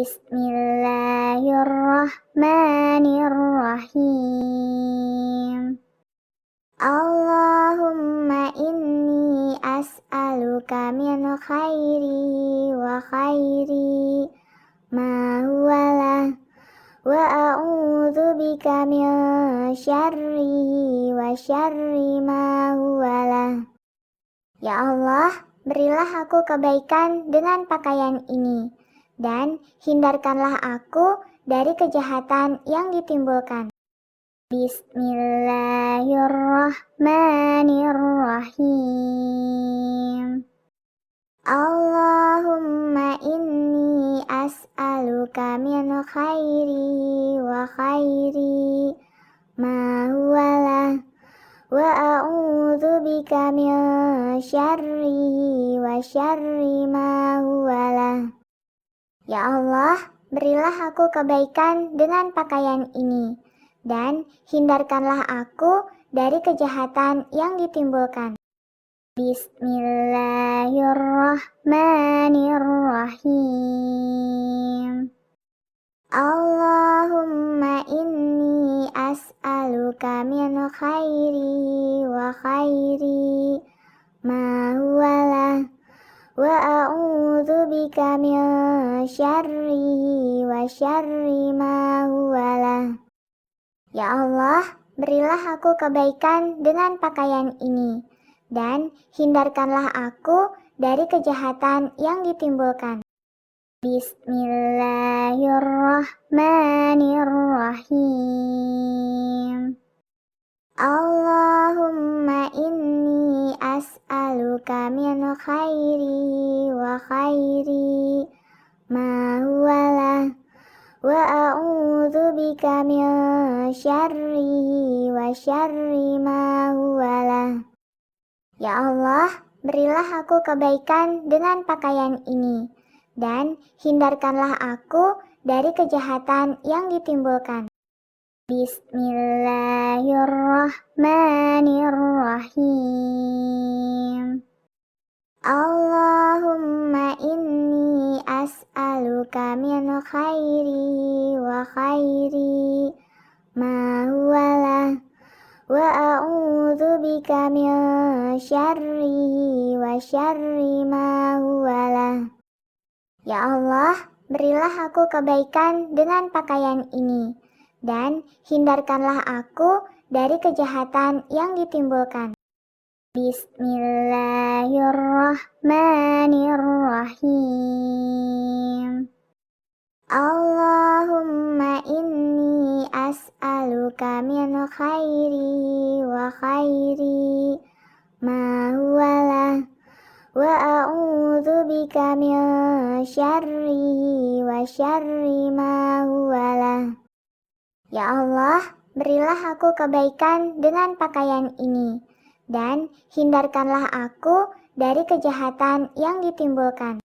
Bismillahirrahmanirrahim. Allahumma inni as'aluka min khairi wa khairi ma huwalah wa a'udzu bika min syarri wa syarri ma huwalah. Ya Allah, berilah aku kebaikan dengan pakaian ini dan hindarkanlah aku dari kejahatan yang ditimbulkan. Bismillahirrahmanirrahim. Allahumma inni as'aluka min khairi wa khairi ma huwalah wa a'udzu bika min syarri wa syarri ma huwalah. Ya Allah, berilah aku kebaikan dengan pakaian ini, dan hindarkanlah aku dari kejahatan yang ditimbulkan. Bismillahirrahmanirrahim. Allahumma inni as'aluka min khairi wa khairi ma wa a'udzu bika min syarri wa syarri ma huwalah. Ya Allah, berilah aku kebaikan dengan pakaian ini dan hindarkanlah aku dari kejahatan yang ditimbulkan. Bismillahirrahmanirrahim. As'aluka min khairi wa khairi ma huwalah wa a'udzu bika min syarri wa syarri ma huwalah. Ya Allah, berilah aku kebaikan dengan pakaian ini dan hindarkanlah aku dari kejahatan yang ditimbulkan. Bismillahirrahmanirrahim. Allahumma inni as'aluka min khairi wa khairi ma huwalah wa a'udzu bika min syarri wa syarri ma huwalah. Ya Allah, berilah aku kebaikan dengan pakaian ini dan hindarkanlah aku dari kejahatan yang ditimbulkan. Bismillahirrahmanirrahim. Allahumma inni as'aluka min khairi wa khairi ma huwalah wa a'udzu bika min syarri wa syarri ma huwalah. Ya Allah, berilah aku kebaikan dengan pakaian ini, dan hindarkanlah aku dari kejahatan yang ditimbulkan.